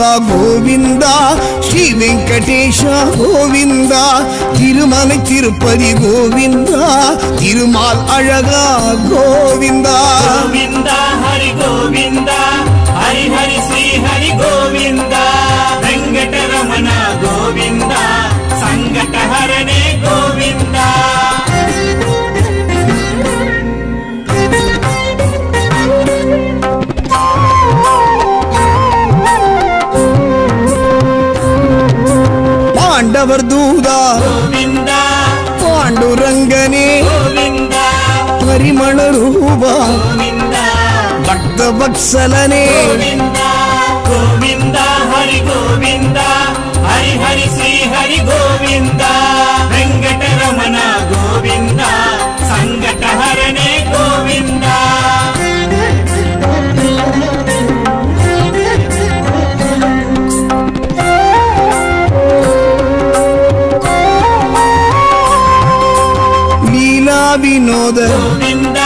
கோவிந்தா ஸ்ரீ வெங்கடேஷா கோவிந்தா திருமலை திருப்பதி கோவிந்தா திருமால் அழகா கோவிந்தா. கோவிந்தா ஹரி கோவிந்தா ஹரி ஹரி ஸ்ரீ ஹரி கோவிந்தா வெங்கடரமணா கோவிந்தா சங்கடஹர ಅವರ್ದೂದ ಪಾಂಡುರಂಗನೇ. ಪರಿಮಳ ರೂಪ. ಭಕ್ತ ಬಕ್ಸಲನೇ ಗೋವಿಂದ. ಹರಿ ಗೋವಿಂದ. ಹರಿ ಹರಿ ಶ್ರೀ ಹರಿ ಗೋವಿಂದ. ವೆಂಕಟರಮಣ ಗೋವಿಂದ. ಸಂಕಟ ಹರನೇ ಗೋವಿಂದ. వినోద గోవింద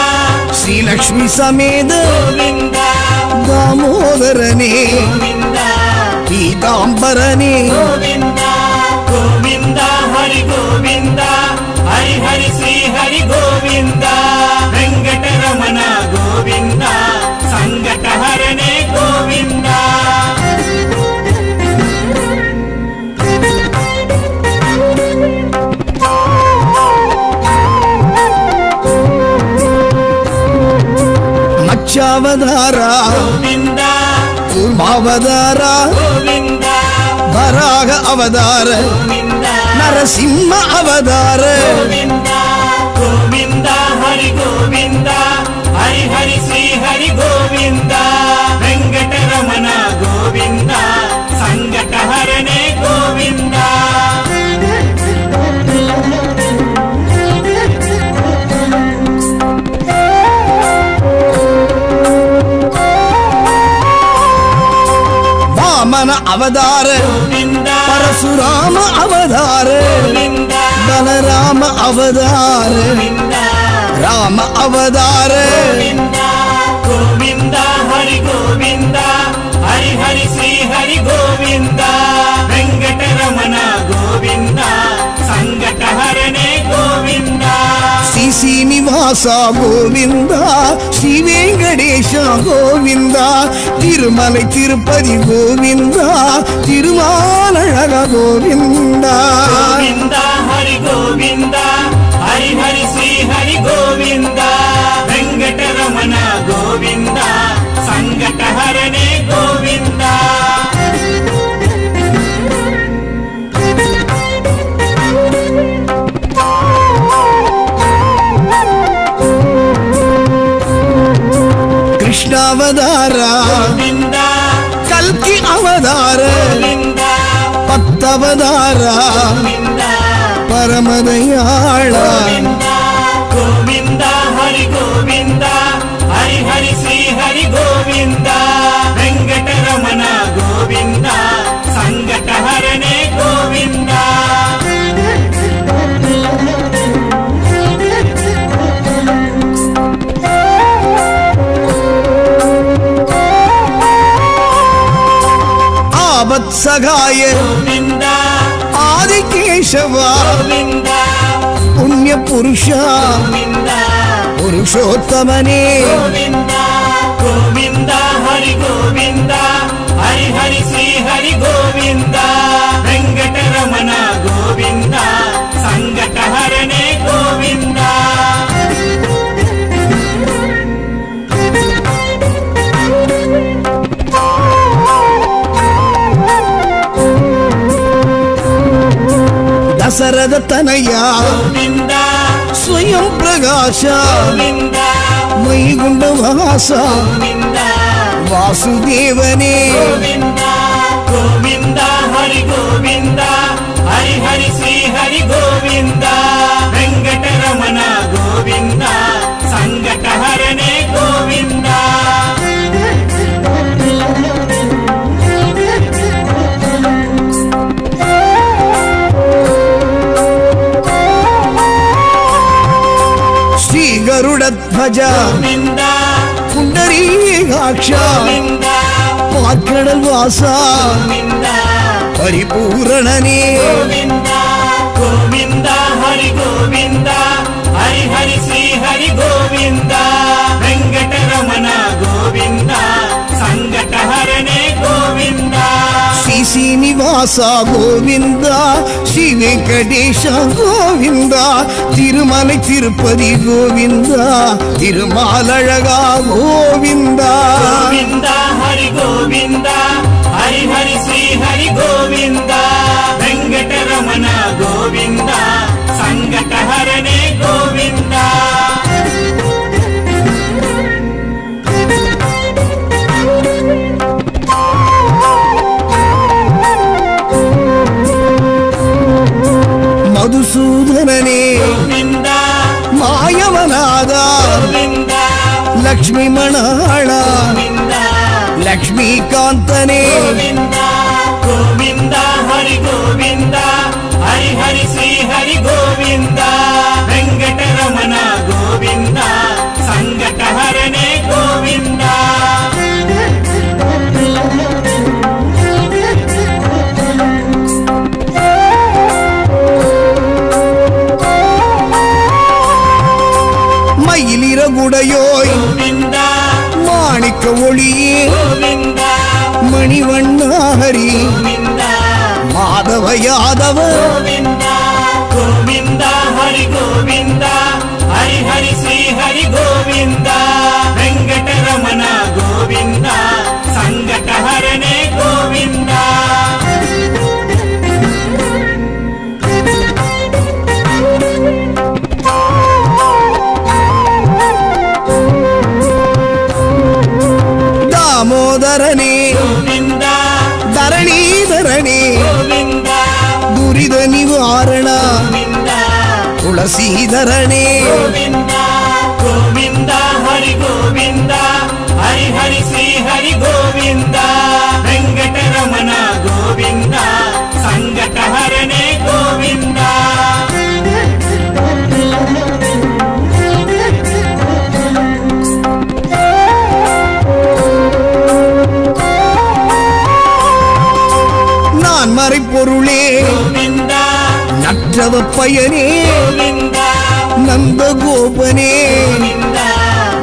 శ్రీలక్ష్మి సమేత గోవింద దామోదరనే గోవింద పీతాంబరనే గోవింద గోవింద హరి గోవింద హరి హరి శ్రీ హరి గోవింద వెంకటరమణ மோட்சாவதாரா கூர்மாவதாரா வராக அவதார. நரசிம்ம அவதார. கோவிந்தா ஹரி கோவிந்தா. ஹரி ஹரி ஸ்ரீ ஹரி கோவிந்தா. வெங்கடரமணா கோவிந்தா. பகவான அவதார. பரசுராம அவதார. பலராம அவதார. ராம அவதார. கோவிந்தா ஹரி கோவிந்தா. ஹரி ஹரி ஸ்ரீ ஹரி கோவிந்தா. வெங்கட శ్రీనివాస గోవింద శ్రీ వెంకటేశ గోవింద తిరుమల తిరుపతి గోవింద తిరుమాలழக గోవింద గోవింద హరి గోవింద హరి హరి శ్రీ హరి గోవింద వెంకటరమణ గోవింద సంకటహరణే அவதார? கல்கி அவதார. பத்தவதார? பரமதையாள? கோவிந்தா. ஹரி கோவிந்தா. ஹரி ஹரி ஸ்ரீ ஹரி கோவிந்தா గోవింద ఆదికేశవ పుణ్య పురుష పురుషోత్తమనే గోవింద హరి గోవింద హరి హరి శ్రీ హరి గోవింద వెంకటరమణ గోవింద సంగట హరణే గోవింద దశరథ తనయ. స్వయం ప్రకాశ. వైగుండవాస వాసుదేవనే. గోవింద. హరి గోవింద. హరి హరి శ్రీ హరి గోవింద. వెంకటరమణ గోవింద. సంగట హరణే గోవింద. భజ పుండరీకాక్ష పార్కడల్ వాస. పరిపూరణనే. గోవింద. హరి గోవింద. హరి హరి శ్రీ హరి గోవింద. వెంకటరమణ గోవిందా. ஸ்ரீனிவாச கோவிந்தா ஸ்ரீ வெங்கடேஷ கோவிந்தா திருமலை திருப்பதி கோவிந்தா திருமாலழகா கோவிந்தா கோவிந்தா ஹரி கோவிந்தா ஹரி ஹரி ஸ்ரீ ஹரி கோவிந்தா மதுசூதனே மாயவனாதா. லக்ஷ்மி மணாளா. லக்ஷ்மி காந்தனே. యాదవ. గోవింద గోవింద హరి గోవింద హరి హరి శ్రీ హరి గోవిందా. తులసీధరణే గోవింద గోవింద హరి గోవింద హరి హరి శ్రీ హరి గోవింద. వెంకటరమణ గోవింద సంగట హరణే గోవిందా. ಭೈರವಪ್ಪಯ್ಯನೇ ನಂದಗೋಪನೇ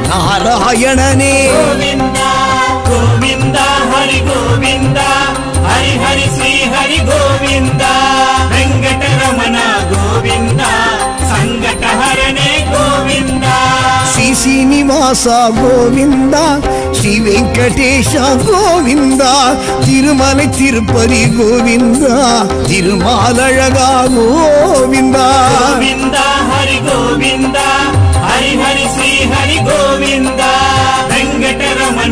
ನಾರಾಯಣನೇ ಗೋವಿಂದ ಹರಿ ಗೋವಿಂದ ಹರಿ ಹರಿ ಶ್ರೀ ಹರಿ ಗೋವಿಂದ ವೆಂಕಟರಮಣ ಗೋವಿಂದ శ్రీనివాస గోవింద శ్రీ వెంకటేశ గోవింద తిరుమల తిరుపతి గోవింద తిరుమాలయగా గోవింద. గోవింద హరి గోవింద హరి హరి శ్రీ హరి గోవింద వెంకటరమణ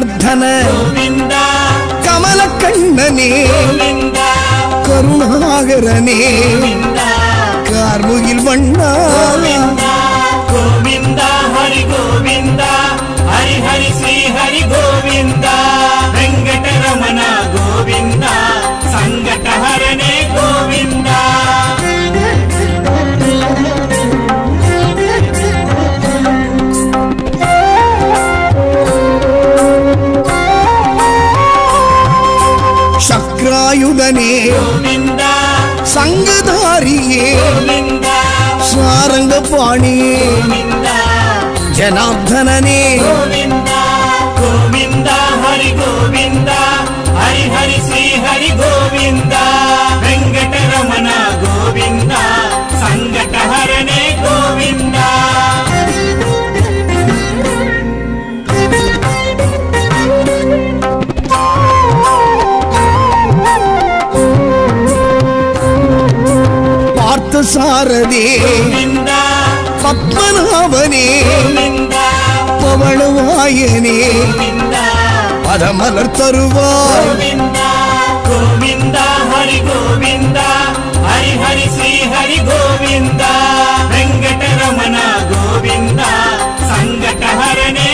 காளிங்க நர்த்தன கமல கண்ணனே கருணாகரனே. கார்முகில் வண்ணா. கோவிந்தா ஹரி கோவிந்தா ஹரி ஹரி ஸ்ரீ ஹரி கோவிந்தா வெங்கடரமண கோவிந்தா சங்கடஹரணே. சக்ராயுதனே சங்கதாரியே. சாரங்க பாணியே ஜனார்தனனே சாரதே. பத்மநாபனே பவளவாயனே. பதமலர் தருவாய். கோவிந்தா ஹரி கோவிந்தா ஹரி ஹரி ஸ்ரீ ஹரி கோவிந்தா வெங்கடரமண கோவிந்தா சங்கடஹரணே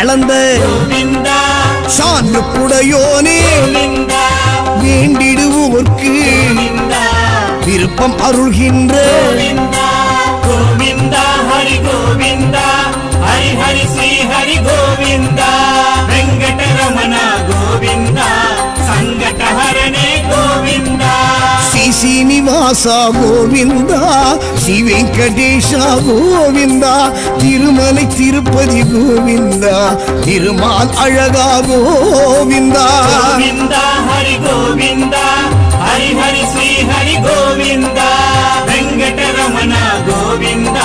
அளந்த கோவிந்தா சான்று குடையோனே வேண்டிடுவோர்க்கு விருப்பம் அருள்கின்ற. கோவிந்தா ஹரி கோவிந்தா ஹரி ஹரி ஸ்ரீ ஹரி கோவிந்தா வெங்கடரமண கோவிந்தா. సంకటహరణే గోవింద. శ్రీ శ్రీనివాస గోవింద శ్రీ వెంకటేశ గోవింద తిరుమலை తిరుపతి గోవింద తిరుమాల్ అழகா గోవింద హరి గోవింద హరి హరి శ్రీ హరి గోవింద వెంకటరమణ గోవింద.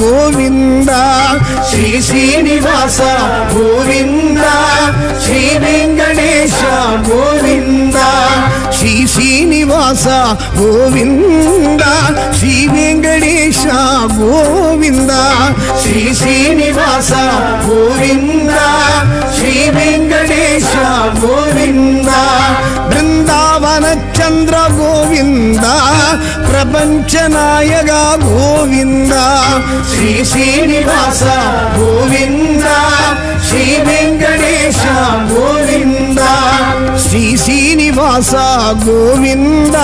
గోవింద శ్రీ శ్రీనివాస గోవింద శ్రీ వెంకటేశ గోవింద శ్రీ శ్రీనివాస గోవింద శ్రీ వెంకటేశ గోవింద శ్రీ శ్రీనివాస గోవింద శ్రీ వెంకటేశ గోవింద బృందావన చంద్ర గోవింద ప్రపంచ నాయక గోవింద శ్రీ శ్రీనివాస గోవింద శ్రీ వెంకటేశ గోవింద శ్రీ శ్రీనివాస గోవింద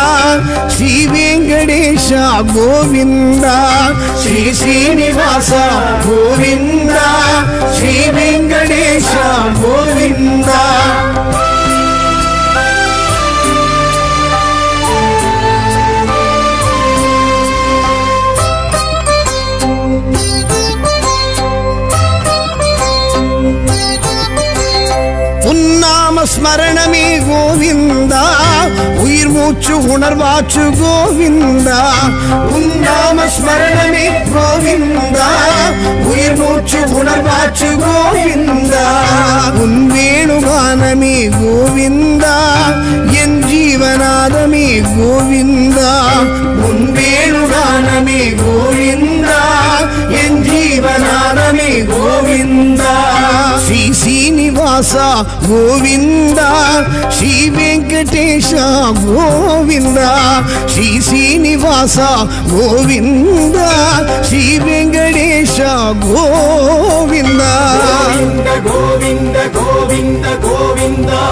శ్రీ వెంకటేశ గోవింద శ్రీ శ్రీనివాస గోవింద శ్రీ ஸ்மரணமே கோவிந்தா. உயிர் மூச்சு உணர்வாச்சு கோவிந்தா. உன்னாம ஸ்மரணமே கோவிந்தா. உயிர் மூச்சு உணர்வாச்சு கோவிந்தா. உன் வேணுமானமே கோவிந்தா. ஜீவநாதமே கோவிந்தா உன் வேணுதானமே கோவிந்தா என் ஜீவநாதமே கோவிந்தா. ஸ்ரீ சீனிவாசா கோவிந்தா ஸ்ரீ வெங்கடேஷா கோவிந்தா ஸ்ரீ சீனிவாசா கோவிந்தா ஸ்ரீ வெங்கடேஷா கோவிந்தா. கோவிந்த கோவிந்த கோவிந்த கோவிந்தா.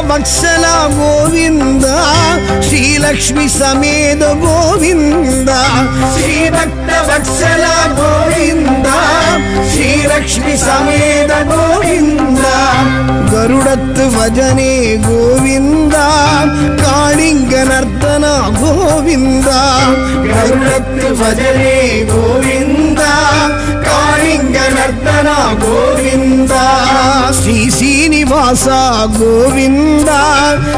వత్సల గోవింద శ్రీలక్ష్మి సమేత గోవింద శ్రీ భక్త వత్సల గోవింద శ్రీలక్ష్మి సమేత గోవింద గరుడత్తు భజనే గోవింద కాళింగ నర్తన గోవింద గరుడత్తు భజనే గోవింద ஜனர்தனா கோவிந்தா. ஸ்ரீ சீனிவாசா கோவிந்தா.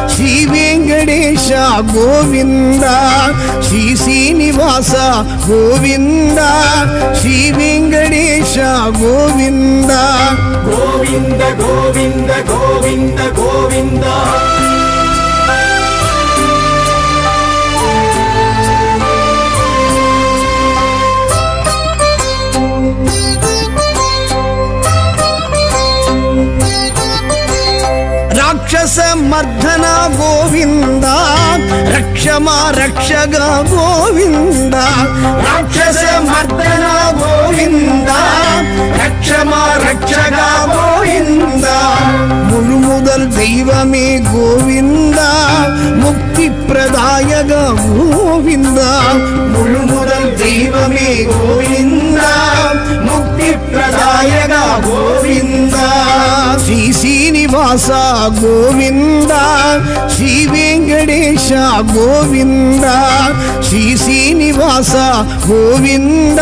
ஸ்ரீ வெங்கடேஷ கோவிந்தா. ஸ்ரீ சீனிவாசா கோவிந்தா. ஸ்ரீ வெங்கடேஷ கோவிந்தா. கோவிந்த கோவிந்த கோவிந்த கோவிந்தா. రసమర్ధన గోవింద రక్షమా రక్షగా గోవింద. రాక్షస మర్దన గోవింద రక్షమా రక్షగా గోవింద. ములు ముదల్ దైవమే గోవింద ముక్తి ప్రదాయగా గోవింద. ములు ദൈവമേ ഗോവിന്ദ മുക്തിപ്രദായക ഗോവിന്ദ ശ്രീ ശ്രീനിവാസ ഗോവിന്ദ ശ്രീ വെങ്കടേശ ഗോവിന്ദ ശ്രീ ശ്രീനിവാസ ഗോവിന്ദ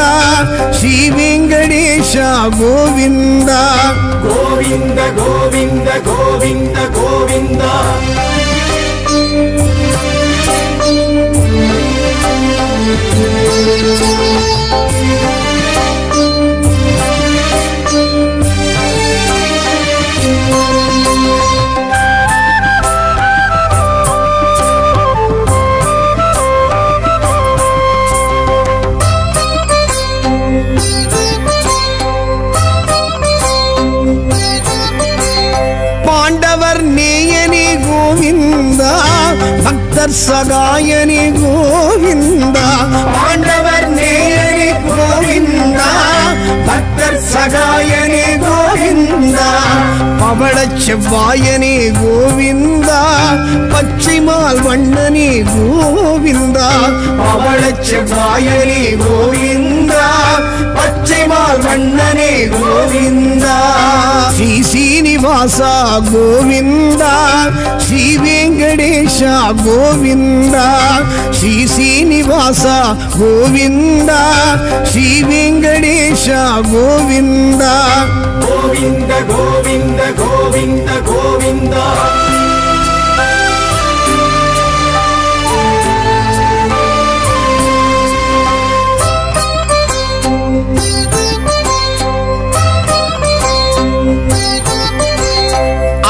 ശ്രീ വെങ്കടേശ ഗോവിന്ദ ഗോവിന്ദ ഗോവിന്ദ ഗോവിന്ദ ഗോവിന്ദ ഗോവിന്ദ செவ்வாயனே கோவிந்தா பச்சைமால் வண்ணனே கோவிந்தா அவள செவ்வாயனே கோவிந்தா பச்சைமால் வண்ணனே கோவிந்தா. ஸ்ரீ சீனிவாசா கோவிந்தா ஸ்ரீ வெங்கடேஷா கோவிந்தா ஸ்ரீ சீனிவாசா கோவிந்தா ஸ்ரீ வெங்கடேஷா கோவிந்தா. கோவிந்த கோவிந்த கோவிந்த கோவிந்தா.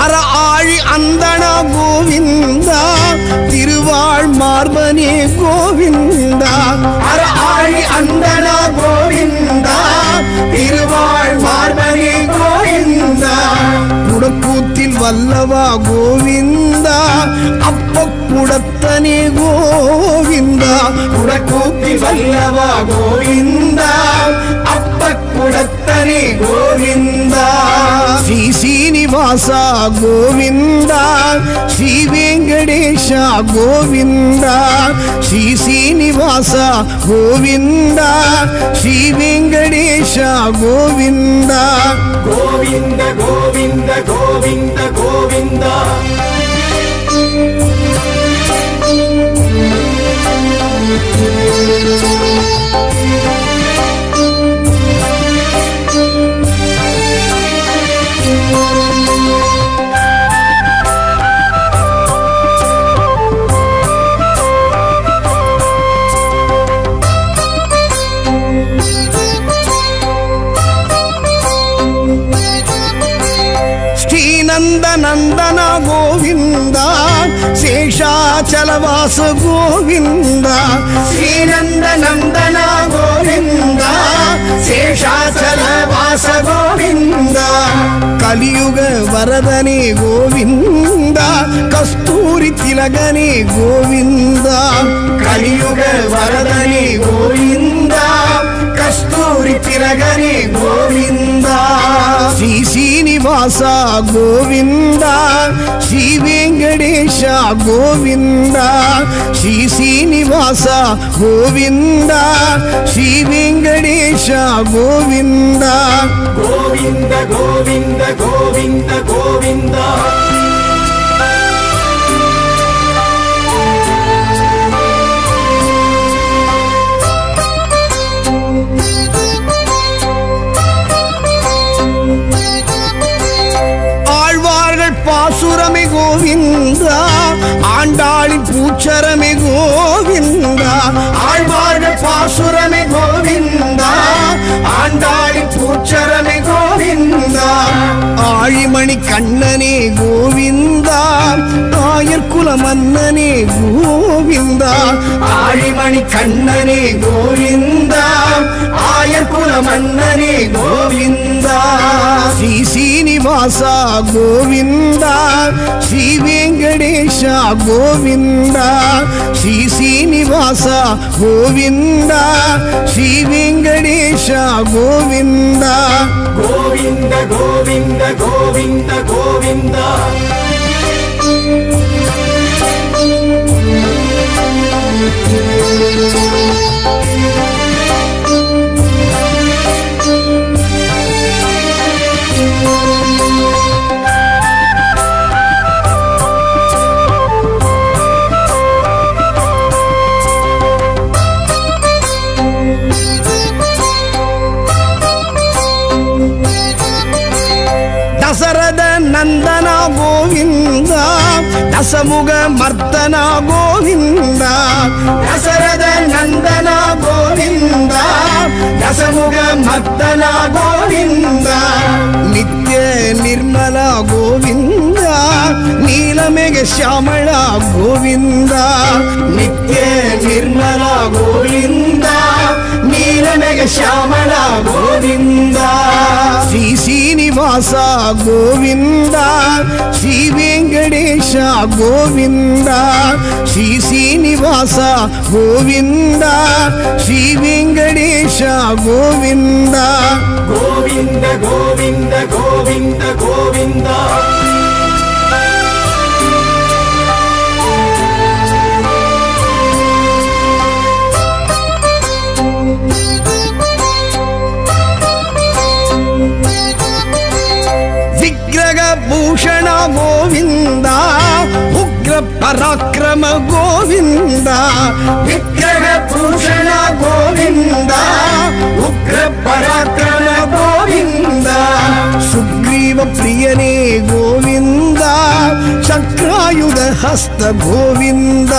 அற ஆழி அந்தனா கோவிந்தா திருவாழ் மார்பனே கோவிந்தா. அற ஆழி அந்தனா ಅಲ್ಲವಾ ಗೋವಿಂದ ಅಪ್ಪ ಕುಡತ್ತನೆ ಗೋವಿಂದ ಕುಡಕೂಪಿ ವಲ್ಲವ ಗೋವಿಂದ ಅಪ್ಪ அப்ப கோவிந்தா. ஸ்ரீ சீனிவாசா கோவிந்தா. ஸ்ரீ வெங்கடேஷா கோவிந்தா. ஸ்ரீ சீனிவாசா கோவிந்தா. ஸ்ரீ வெங்கடேஷா கோவிந்தா. கோவிந்த கோவிந்த கோவிந்த கோவிந்தா. గోవింద నందన గోవింద శేషాచల వాస గోవింద శ్రీనంద నందన గోవింద శేషాచల వాస గోవింద కలియుగ వరదని గోవింద కస్తూరి తిలగని గోవింద కలియుగ వరదని గోవింద. కస్తూరి తిరగని గోవింద. శ్రీ శ్రీనివాస గోవింద శ్రీ వెంకటేశ గోవింద శ్రీ శ్రీనివాస గోవింద శ్రీ వెంకటేశ గోవింద. గోవింద గోవింద గోవింద గోవింద. கோவிந்தா ஆண்டாளின் பூச்சரமே கோவிந்தா. ஆழ்வார்கள் பாசுரமே கோவிந்தா. ஆண்டாளின் பூச்சரமே கோவிந்தா ஆழிமணி கண்ணனே கோவிந்தா ஆயர்குல மன்னனே கோவிந்தா ஆழிமணி கண்ணனே கோவிந்தா ஆயர்குல மன்னனே கோவிந்தா ஸ்ரீ சீனிவாசா கோவிந்தா ஸ்ரீ வெங்கடேஷ கோவிந்தா ஸ்ரீ சீனிவாசா கோவிந்தா ஸ்ரீ வெங்கடேஷ கோவிந்தா ಗೋವಿಂದ ಗೋವಿಂದ ಗೋವಿಂದ ಗೋವಿಂದ Thank you. ನಂದನ ಗೋವಿಂದ ದಸಮುಗ ಮರ್ದನ ಗೋವಿಂದ, ದಸರದ ನಂದನ ಗೋವಿಂದ ದಸಮುಗ ಮರ್ದನ ಗೋವಿಂದ. ನಿತ್ಯ ನಿರ್ಮಲ ಗೋವಿಂದ, ನೀಲಮೆಗೆ ಶ್ಯಾಮಳ ಗೋವಿಂದ, ನಿತ್ಯ ನಿರ್ಮಲ ಗೋವಿಂದ. నీలనగ శ్యామల గోవింద. శ్రీ శ్రీనివాస గోవింద. శ్రీ వెంకటేశ గోవింద. శ్రీ శ్రీనివాస గోవింద. శ్రీ వెంకటేశ గోవింద. గోవింద గోవింద గోవింద గోవింద. గోవింద ఉగ్ర పరాక్రమ గోవింద విగ్రహ భూషణ గోవింద ఉగ్ర పరాక్రమ గోవింద సుగ్రీవ ప్రియనే గోవింద ആയുധ ഹസ്ത ഗോവിന്ദ.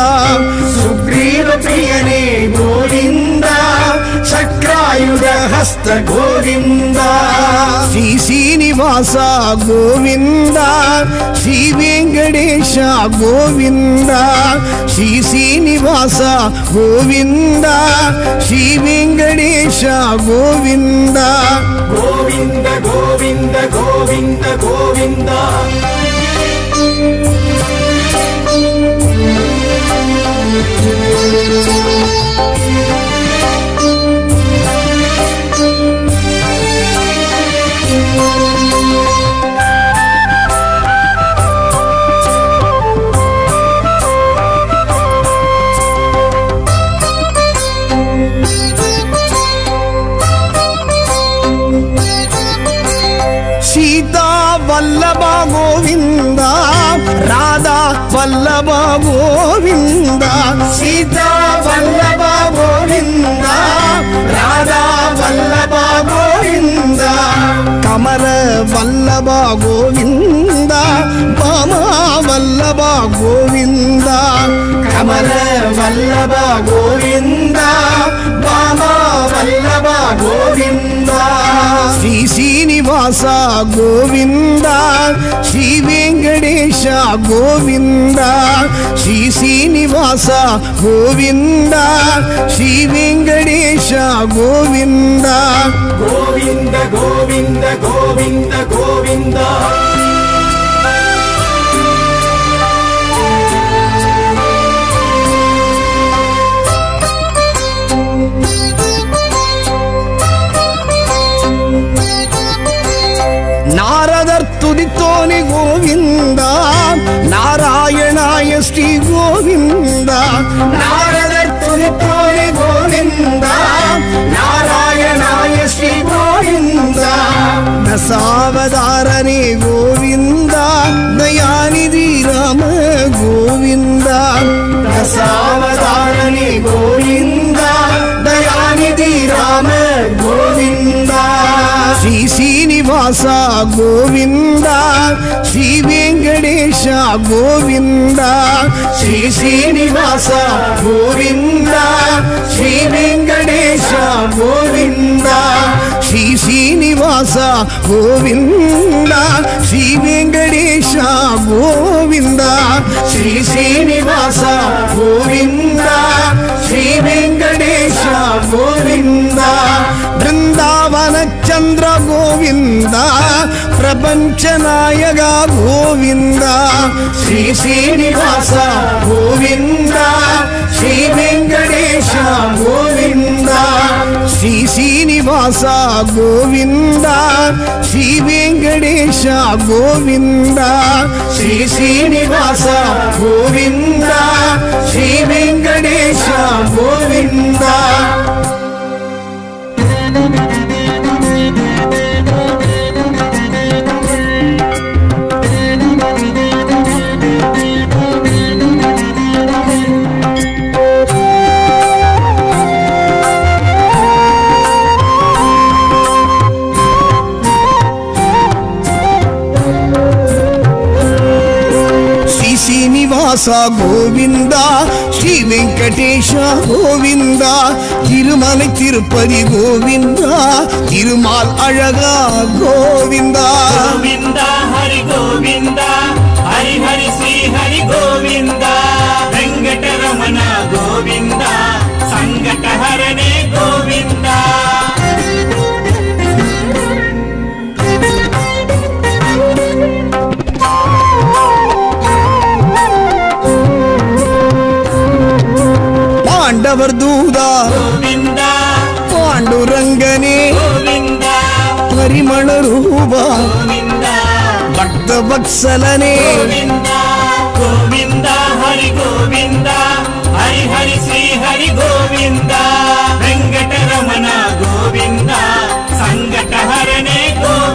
സുഗ്രീവ പ്രിയനെ ഗോവിന്ദ. ചക്രായുധ ഹസ്ത ഗോവിന്ദ. ശ്രീ ശ്രീനിവാസ ഗോവിന്ദ. ശ്രീ വെങ്കടേശ ഗോവിന്ദ. ശ്രീ ശ്രീനിവാസ ഗോവിന്ദ. ശ്രീ വെങ്കടേശ ഗോവിന്ദ. ഗോവിന്ദ ഗോവിന്ദ ഗോവിന്ദ ഗോവിന്ദ. சீதா வல்லபா கோவிந்தா ராதா வல்லபா கோவிந்தா. சீதா வல்லபா கோவிந்தா ராதா வல்லபா கோவிந்தா கமர வல்லபா கோவிந்தா பாமா வல்லபா கோவிந்தா கமர வல்லபா கோவிந்தா వల్లభ గోవింద. శ్రీ శ్రీనివాస గోవింద శ్రీ వెంకటేశ గోవింద శ్రీ శ్రీనివాస గోవింద శ్రీ వెంకటేశ గోవింద. గోవింద గోవింద గోవింద గోవింద. சாவதாரனே கோவிந்தா தயாநிதி ராம கோவிந்தா சாவதாரனே கோவிந்தா தயாநிதி ராம శ్రీనివాస గోవింద శ్రీ వెంకటేశ గోవింద శ్రీ శ్రీనివాస గోవింద శ్రీ వెంకటేశ గోవింద శ్రీ శ్రీనివాస గోవింద శ్రీ వెంకటేశ గోవింద శ్రీ శ్రీనివాస గోవింద శ్రీ వెంకటేశ గోవింద. బృందా ஞானச்சந்திர கோவிந்தா பிரபஞ்சநாயகா கோவிந்தா ஸ்ரீ ஸ்ரீனிவாச கோவிந்தா ஸ்ரீ வெங்கடேஷ கோவிந்தா ஸ்ரீ ஸ்ரீனிவாச கோவிந்தா ஸ்ரீ வெங்கடேஷ கோவிந்தா ஸ்ரீ ஸ்ரீனிவாச கோவிந்தா ஸ்ரீ வெங்கடேஷ கோவிந்தா ராமதாசா கோவிந்தா ஸ்ரீ வெங்கடேஷா கோவிந்தா திருமலை திருப்பதி கோவிந்தா திருமால் அழகா கோவிந்தா. கோவிந்தா ஹரி கோவிந்தா ஹரி ஹரி ஸ்ரீ ஹரி கோவிந்தா. ಗೋವಿಂದ ಪಾಂಡುರಂಗನೆ ಪರಿಮಳ ರೂಪ ಭಕ್ತ ಬಕ್ಸಲನೇ ಗೋವಿಂದ ಹರಿ ಗೋವಿಂದ ಹರಿ ಹರಿ ಶ್ರೀ ಹರಿ ಗೋವಿಂದ ವೆಂಕಟರಮಣ ಗೋವಿಂದ ಸಂಕಟ ಹರಣೆ ಗೋವಿಂದ.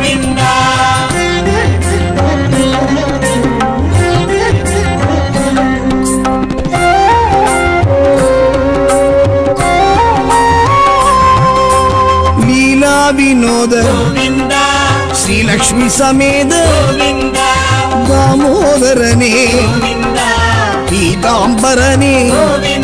వినోద గోవింద శ్రీలక్ష్మి సమేత గోవింద దామోదరనే గోవింద పీతాంబరనే గోవింద గోవింద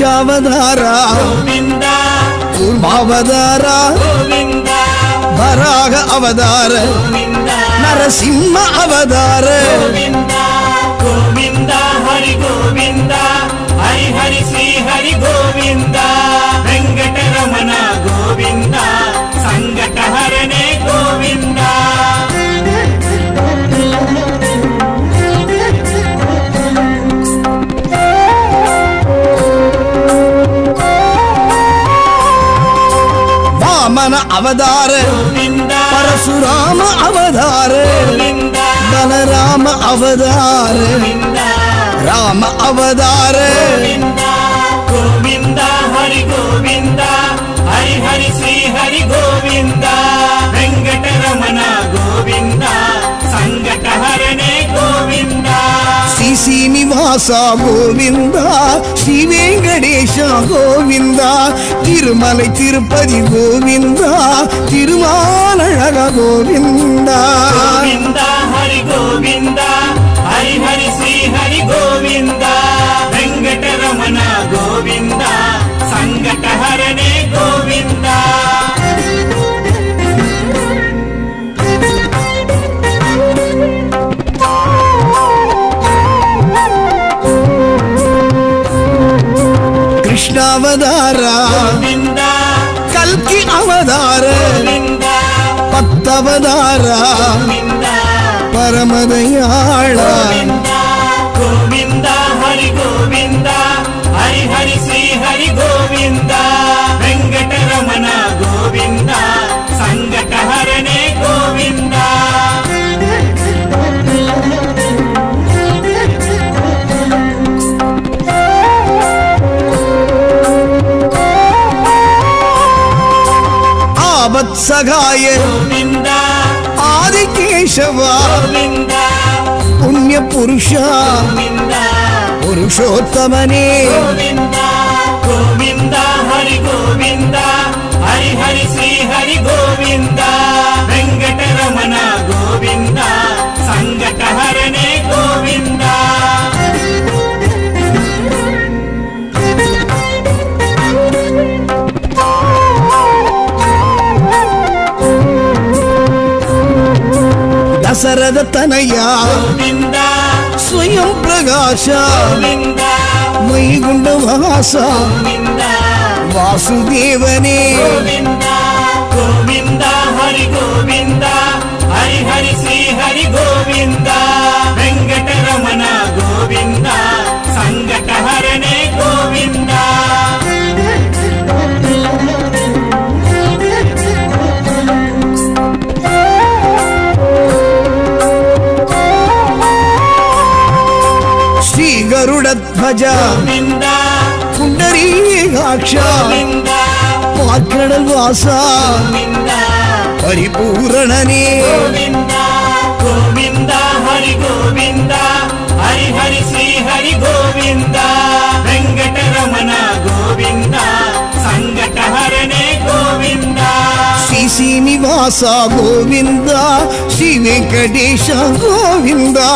மனுஷாவதாரா கூர்மாவதாரா வராக அவதார. நரசிம்ம அவதார. கோவிந்தா. ஹரி கோவிந்தா. ஹரி ஹரி ஸ்ரீ ஹரி கோவிந்தா. வெங்கடரமணா கோவிந்தா. வாமன அவதார. பரசுராம அவதார. பலராம அவதார. ராம அவதார. கோவிந்தா ஹரி கோவிந்தா. ஹரி ஹரி ஸ்ரீ ஹரி கோவிந்தா. శ్రీనివాస గోవింద శ్రీ వెంకటేశ గోవింద తిరుమలై తిరుపతి గోవింద తిరుమాలழக గోవింద గోవింద హరి గోవింద హరి హరి శ్రీ హరి గోవిందా அவதாரா? கல்கி அவதார. பத்தவதாரா பரமதையாளா? அழகாய ஆதிகேசவா புண்ணிய புருஷா புருஷோத்தமனே கோவிந்தா ஹரி கோவிந்தா ஹரி ஹரி ஸ்ரீ ஹரி கோவிந்தா வெங்கடரமணா கோவிந்தா சங்கடஹரணே கோவிந்தா தசரத தனையா ஸ்வயம் பிரகாஷ. வைகுண்ட வாசா வாசுதேவனே. கோவிந்த. గరుడధ్వజ పుండరీకాక్ష మార్కడల్ వాస పరిపూరణనే గోవింద హరి గోవింద హరి హరి శ్రీ హరి గోవింద వెంకటరమణ சீனிவாச கோவிந்தா ஸ்ரீ வெங்கடேஷ கோவிந்தா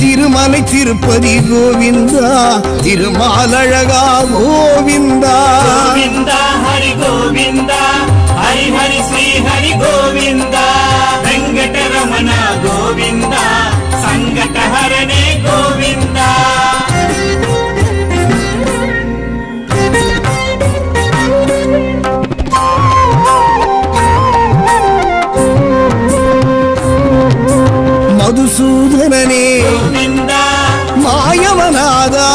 திருமலை திருப்பதி கோவிந்தா திருமாலழகா கோவிந்தா. கோவிந்தா ஹரி கோவிந்தா ஹரி ஹரி ஸ்ரீ ஹரி கோவிந்தா வெங்கடரமண கோவிந்தா சங்கடஹரணே கோவிந்தா. சந்திரனே மாயவனாதா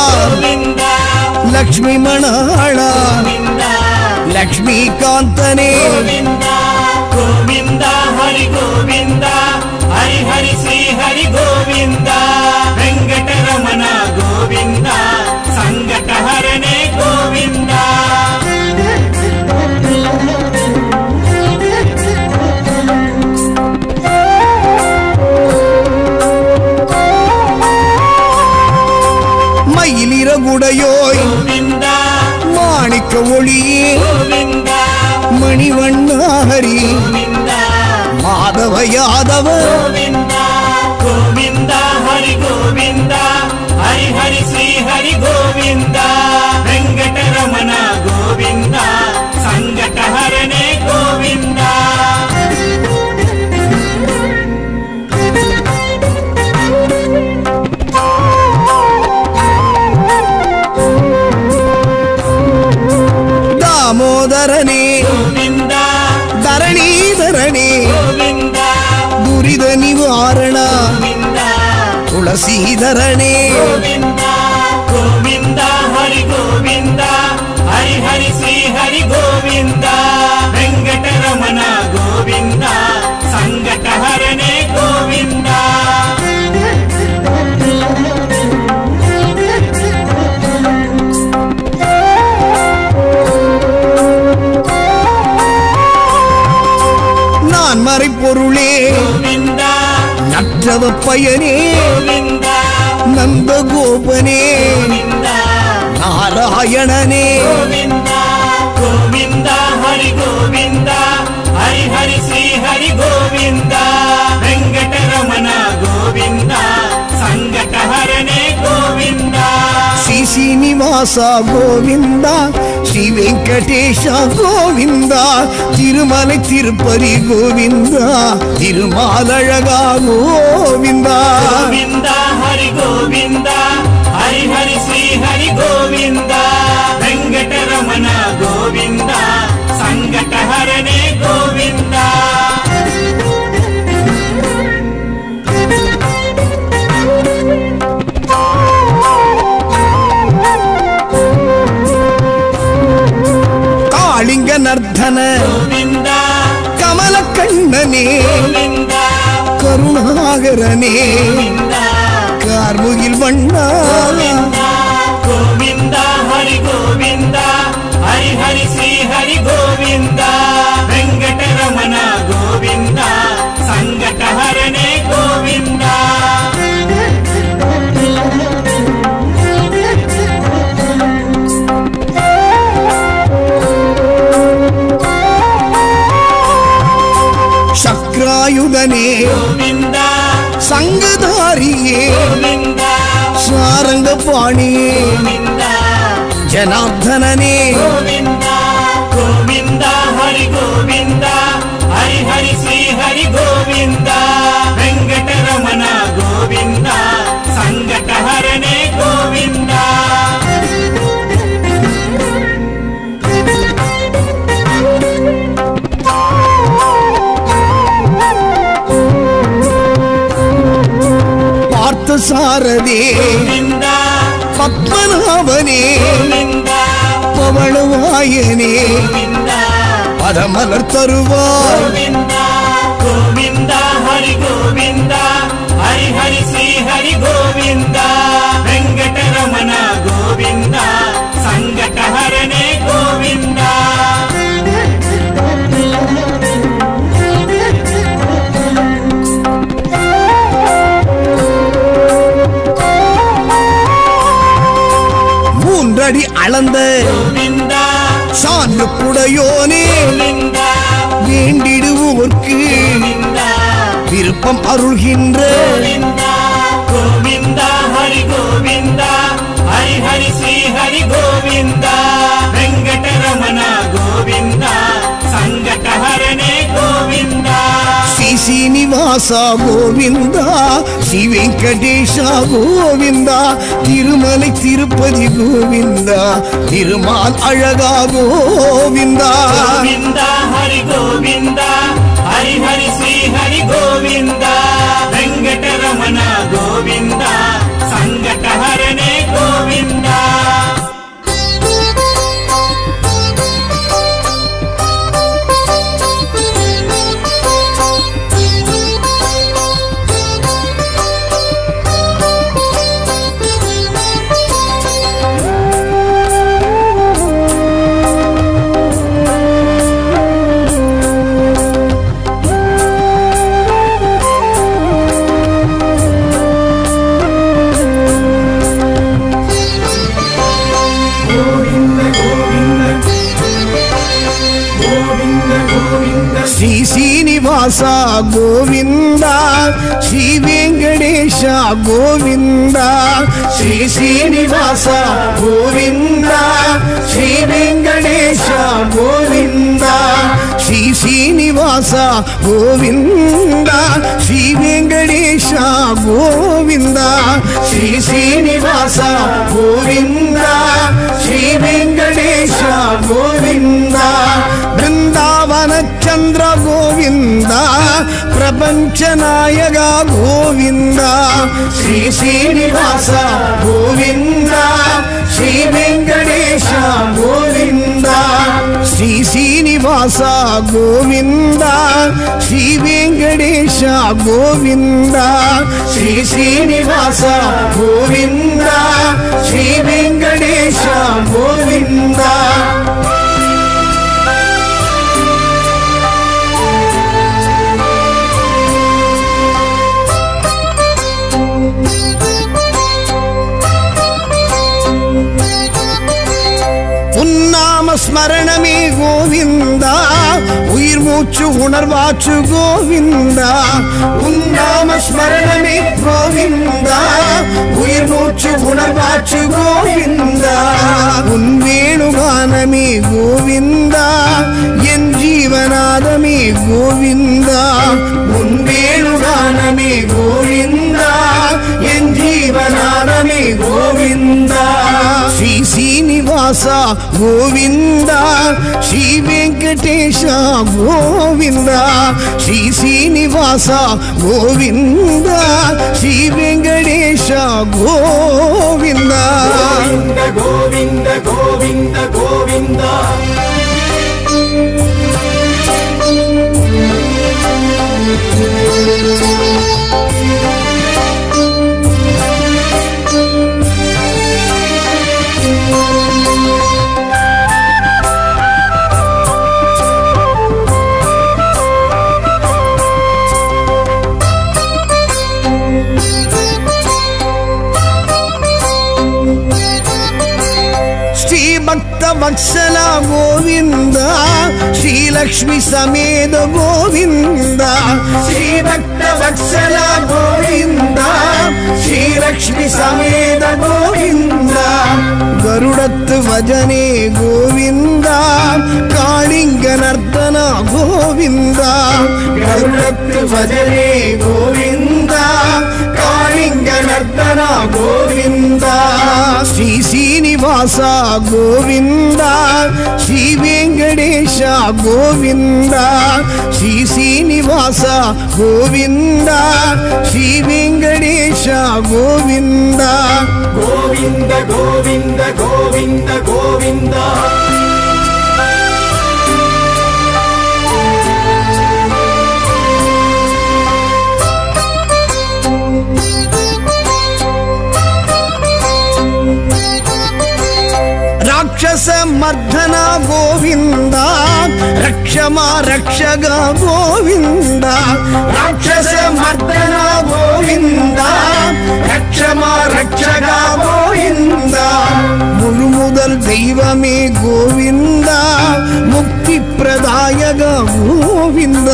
லக்ஷ்மி மணாளா லக்ஷ்மி காந்தனே கோவிந்தா. ஹரி கோவிந்தா. ஹரி ஹரி ஸ்ரீ ஹரி கோவிந்தா. 我问 சீதரனே. கோவிந்தா கோவிந்தா ஹரி கோவிந்தா ஹரி ஹரி ஸ்ரீ ஹரி கோவிந்தா. வெங்கடரமண கோவிந்தா சங்கடஹரணே கோவிந்தா. நான் நற்றவ பயனே. நந்த கோபனே. நாராயணனே. கோவிந்தா ஹரி கோவிந்தா. ஹரி ஹரி ஸ்ரீ ஹரி கோவிந்தா. வெங்கடரமண கோவிந்தா. சங்கடஹரணே கோவிந்தா. శ్రీ శ్రీనివాస గోవింద శ్రీ వెంకటేశ గోవింద తిరుమల తిరుపతి గోవింద తిరుమాలழగా గోవింద గోవిందా గోవింద హరి హరి శ్రీ హరి గోవింద వెంకటరమణ గోవింద సంకటహరణే గోవిందా லிங்க நர்த்தன கமலக்கண்ணனே கருணாகரனே மார்முகில் வண்ணா. கோவிந்தா ஹரி கோவிந்தா ஹரி ஹரி ஸ்ரீ ஹரி கோவிந்தா. வெங்கடரமண கோவிந்தா சங்கடஹரணே கோவிந்தா. சக்ராயுதனே சங்கதாரியே. ಗೋವಿಂದ ಜನಾರ್ದನನೇ பதமலர் கோவிந்த கோவிந்த ஹரி கோவிந்த. ஹரி ஹரி ஸ்ரீ ஹரி கோவிந்த உடையோனே. வேண்டிடுவோர்க்கு விருப்பம் அருள்கின்ற. கோவிந்தா ஹரி கோவிந்தா ஹரி ஹரி ஸ்ரீ ஹரி கோவிந்த வெங்கடரமண கோவிந்தா சங்கடஹரணே கோவிந்த శ్రీ శ్రీనివాస గోవింద శ్రీ వెంకటేశ గోవింద திருமலை திருப்பதி கோவிந்தா திருமால் அழகா கோவிந்தா கோவிந்தா ஹரி கோவிந்தா ஹரி ஹரி ஸ்ரீ ஹரி கோவிந்தா வெங்கடரமணா கோவிந்தா ప్రపంచ గోవింద. శ్రీ శ్రీనివాస గోవింద. శ్రీ వెంకటేశ గోవింద. శ్రీ శ్రీనివాస గోవింద. శ్రీ వెంకటేశ గోవింద. శ్రీ శ్రీనివాస గోవింద. శ్రీ వెంకటేశ గోవింద. ஸ்மரணமே கோவிந்தா உயிர் மூச்சு உணர்வாச்சு கோவிந்தா. உன்னாம ஸ்மரணமே கோவிந்தா உயிர் மூச்சு உணர்வாச்சு கோவிந்தா. உன் வேணுகானமே கோவிந்தா என் ஜீவநாதமே கோவிந்தா. உன் வேணுகானமே கோவிந்தா என் ஜீவநாதமே கோவிந்தா. ஸ்ரீ சீனிவாசா கோவிந்தா. గోవింద శ్రీ వెంకటేశ గోవింద శ్రీ శ్రీనివాస గోవింద శ్రీ వెంకటేశ గోవింద. గోవింద గోవింద గోవింద గోవింద. వత్సల గోవింద శ్రీలక్ష్మి సమేత గోవింద శ్రీ భక్త వత్సల గోవింద శ్రీలక్ష్మి సమేత గోవింద గరుడత్ వజనే గోవింద కాళింగ నర్తన గోవింద గరుడత్ వజనే గోవింద ವಾಸ ಗೋವಿಂದ ಶ್ರೀ ವೆಂಕಟೇಶ ಗೋವಿಂದ ಶ್ರೀ ಶ್ರೀನಿವಾಸ ಗೋವಿಂದ ಶ್ರೀ ವೆಂಕಟೇಶ ಗೋವಿಂದ ಗೋವಿಂದ ಗೋವಿಂದ ಗೋವಿಂದ ಗೋವಿಂದ రాక్షస మర్దన గోవింద రక్షమా రక్షగ గోవింద రాక్షస మర్దన గోవింద రక్షమా రక్షగ గోవింద முழு முதல் தெய்வமே கோவிந்தா முக்தி മുക്തിപ്രദായക ഗോവിന്ദ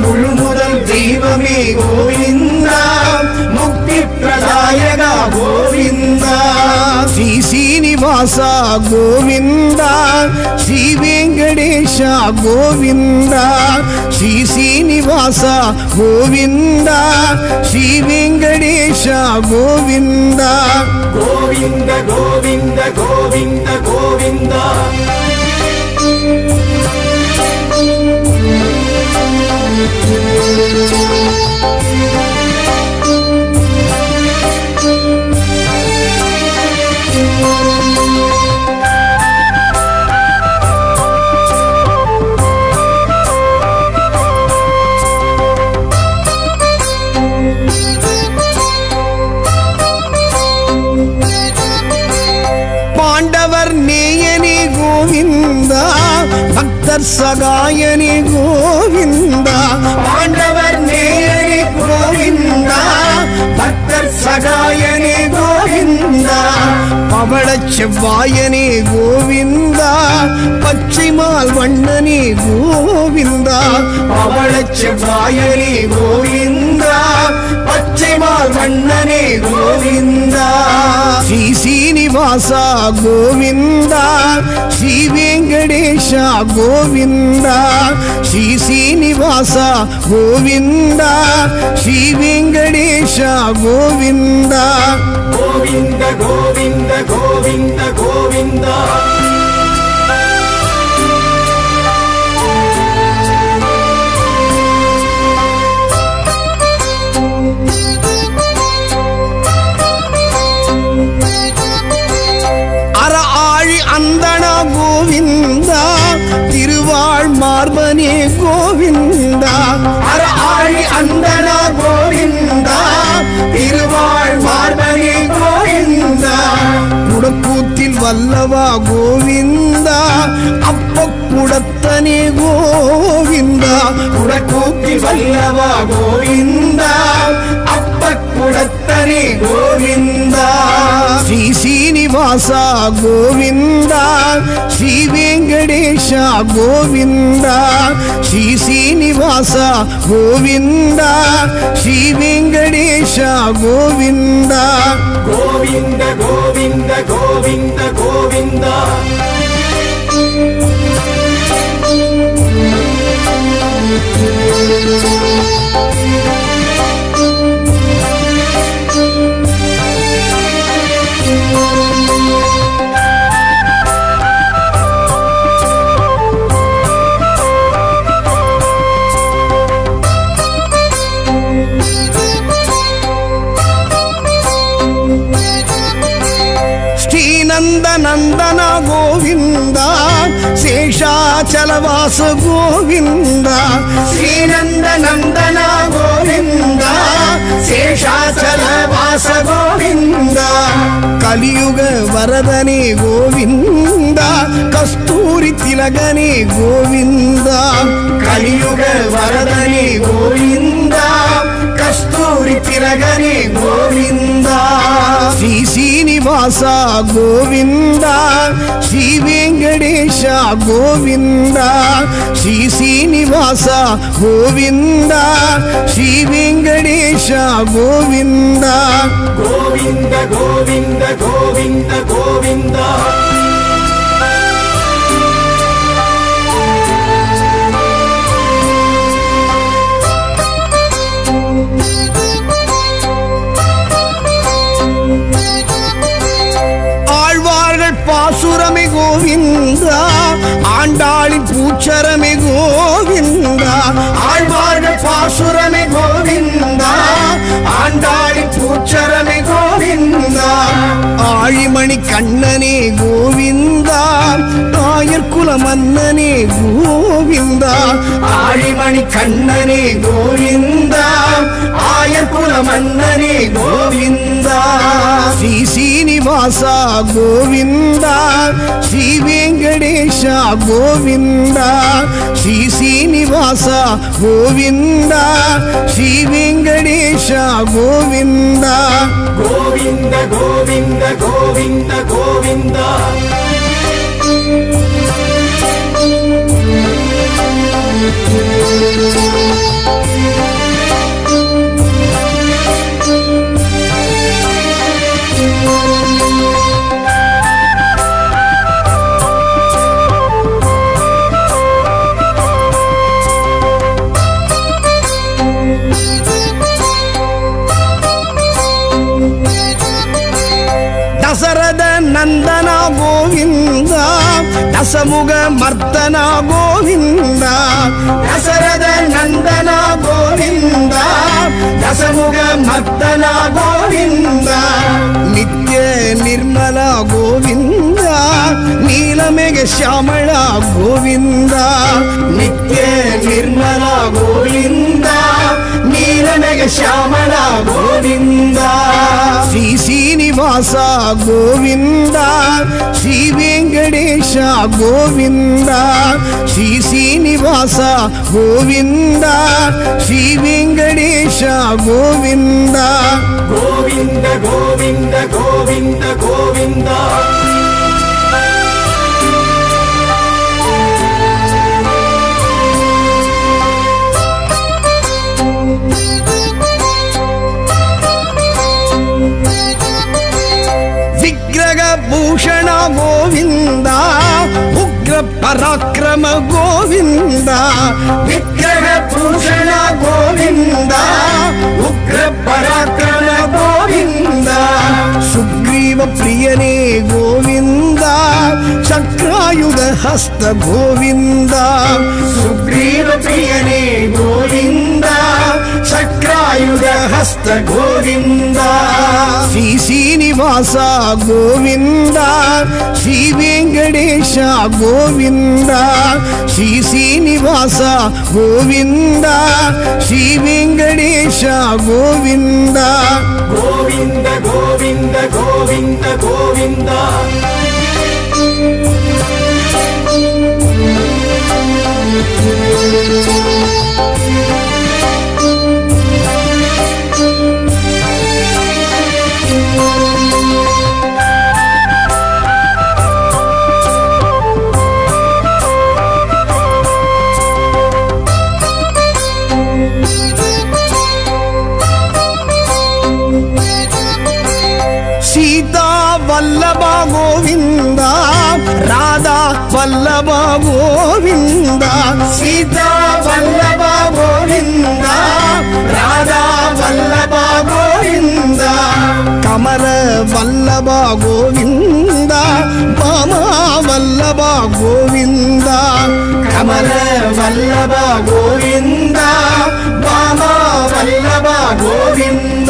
മുഴുമുതൽ ദൈവമേ ഗോവിന്ദ മുക്തിപ്രദായക ഗോവിന്ദ ശ്രീ ശ്രീനിവാസ ഗോവിന്ദ ശ്രീ വെങ്കടേശ ഗോവിന്ദ ശ്രീ ശ്രീനിവാസ ഗോവിന്ദ ശ്രീ വെങ്കടേശ ഗോവിന്ദ ഗോവിന്ദ ഗോവിന്ദ ഗോവിന്ദ ഗോവിന്ദ Thank you. ಗೋವಿಂದ ಶ್ರೀ ವೆಂಕಟೇಶ ಗೋವಿಂದ ಶ್ರೀ ಶ್ರೀನಿವಾಸ ಗೋವಿಂದ ಶ್ರೀ ವೆಂಕಟೇಶ ಗೋವಿಂದ ಗೋವಿಂದ ಗೋವಿಂದ ಗೋವಿಂದ ಗೋವಿಂದ கோவிந்தா திருவாழ் மார்பனே கோவிந்தா. அற ஆழி அந்தன கோவிந்தா திருவாழ் மார்பனே கோவிந்தா. குடக்கூத்தில் வல்லவா கோவிந்தா அப்ப குடத்தனே கோவிந்தா. குடக்கூத்தில் வல்லவா கோவிந்தா. పుడత్తని గోవింద. శ్రీ శ్రీనివాస గోవింద. శ్రీ వెంకటేశ గోవింద. శ్రీ శ్రీనివాస గోవింద. శ్రీ వెంకటేశ గోవింద. గోవింద గోవింద గోవింద గోవింద. Thank you. నందన గోవింద శేషాచలవాస గోవింద శ్రీనంద నందన గోవింద శేషాచలవాస గోవింద కలియుగ వరదని గోవింద కస్తూరి తిలగని గోవింద కలియుగ వరదని గోవింద గౌరి తిరగని గోవింద. శ్రీ శ్రీనివాస గోవింద శ్రీ వెంకటేశ గోవింద శ్రీ శ్రీనివాస గోవింద శ్రీ వెంకటేశ గోవింద. గోవింద గోవింద గోవింద గోవింద. ஆண்டாளின் பூச்சரமே கோவிந்தா. ஆழ்வார்கள் பாசுரமே கோவிந்தா. ஆண்டாளின் பூச்சரமே கோவிந்தா ஆழிமணி கண்ணனே கோவிந்தா தாயர் குல மன்னனே கோவிந்தா ஆழிமணி கண்ணனே கோவிந்தா ஆயர் குல மன்னனே கோவிந்தா ஸ்ரீ சீனிவாசா கோவிந்தா ஸ்ரீ வெங்கடேஷா கோவிந்தா ஸ்ரீ சீனிவாசா கோவிந்தா ஸ்ரீ வெங்கடேஷா கோவிந்தா கோவிந்த గోవింద గోవింద గోవింద గోవింద Thank you. ದಸರದ ನಂದನ ಗೋವಿಂದ ದಸಮುಗ ಮರ್ತನ ಗೋವಿಂದ ದಸರದ ನಂದನ ಗೋವಿಂದ ದಸಮುಗ ಮರ್ತನ ಗೋವಿಂದ ನಿತ್ಯ ನಿರ್ಮಲ ಗೋವಿಂದ, ನೀಲಮೆಗೆ ಶ್ಯಾಮಳ ಗೋವಿಂದ, ನಿತ್ಯ ನಿರ್ಮಲ ಗೋವಿಂದ. శ్రీరమగ శ్యామల గోవింద శ్రీ శ్రీనివాస గోవింద శ్రీ వెంకటేశ గోవింద శ్రీ శ్రీనివాస గోవింద శ్రీ వెంకటేశ గోవింద గోవింద గోవింద గోవింద గోవింద గోవింద ఉగ్ర పరాక్రమ గోవింద విగ్రహ భూషణ గోవింద ఉగ్ర పరాక్రమ கோவிந்தா. சுக்ரீவ பிரியனே கோவிந்தா. சக்ராயுத ஹஸ்த கோவிந்தா. சுக்ரீவ பிரியனே கோவிந்தா. சக்ராயுத ஹஸ்த கோவிந்தா. ஸ்ரீ சீனிவாசா கோவிந்தா. ஸ்ரீ வெங்கடேஷ கோவிந்தா. ஸ்ரீ சீனிவாச கோவிந்தா. ஸ்ரீ வெங்கடேஷ கோவிந்தா. గోవింద గోవింద గోవింద గోవింద. கோவிந்தா சீதா வல்லபா கோவிந்தா ராதா வல்லபா கோவிந்தா. கமர வல்லபா கோவிந்தா பாமா வல்லபா கோவிந்தா. கமர வல்லபா கோவிந்தா பாமா வல்லபா கோவிந்தா.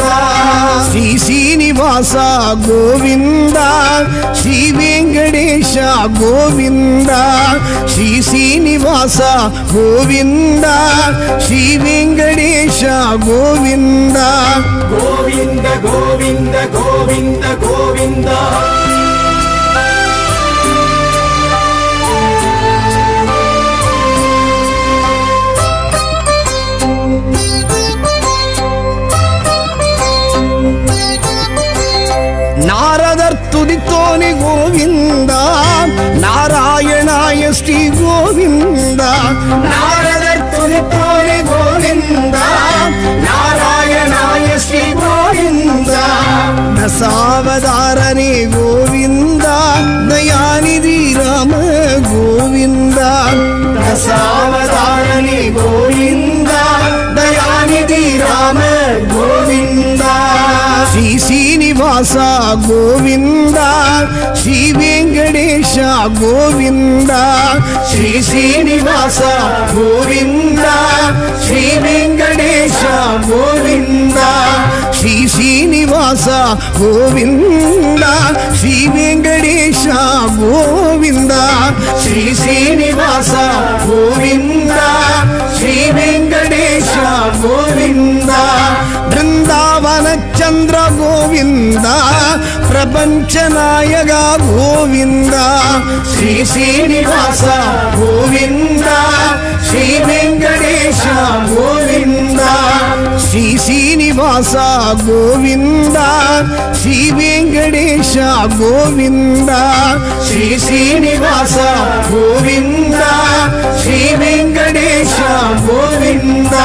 శ్రీ శ్రీనివాస గోవింద శ్రీ వెంకటేశ గోవింద శ్రీ శ్రీనివాస గోవింద శ్రీ వెంకటేశ గోవింద. గోవింద గోవింద గోవింద గోవింద. நாரதர் துதித்தோனி கோவிந்தா. நாராயணாய ஸ்ரீ கோவிந்தா. நாரதர் துதித்தோனி கோவிந்தா. நாராயணாய ஸ்ரீ கோவிந்தா. தசாவதாரனே கோவிந்தா. தயாநிதி ராம கோவிந்தா. தசாவதாரனே கோவிந்தா. தயாநிதி ராம శ్రీ శ్రీనివాస గోవింద శ్రీ వెంకటేశ గోవింద శ్రీ శ్రీనివాస గోవింద శ్రీ వెంకటేశ గోవింద శ్రీ శ్రీనివాస గోవింద శ్రీ వెంకటేశ గోవింద శ్రీ శ్రీనివాస గోవింద శ్రీ వెంకటేశ గోవింద ಬೃಂದಾವನ ಚಂದ್ರ ಗೋವಿಂದ ಪ್ರಪಂಚ ನಾಯಕ ಗೋವಿಂದ ಶ್ರೀ ಶ್ರೀನಿವಾಸ ಗೋವಿಂದ ಶ್ರೀ ವೆಂಕಟೇಶ ಗೋವಿಂದ ಶ್ರೀ ಶ್ರೀನಿವಾಸ ಗೋವಿಂದ ಶ್ರೀ ವೆಂಕಟೇಶ ಗೋವಿಂದ ಶ್ರೀ ಶ್ರೀನಿವಾಸ ಗೋವಿಂದ ಶ್ರೀ ವೆಂಕಟೇಶ ಗೋವಿಂದ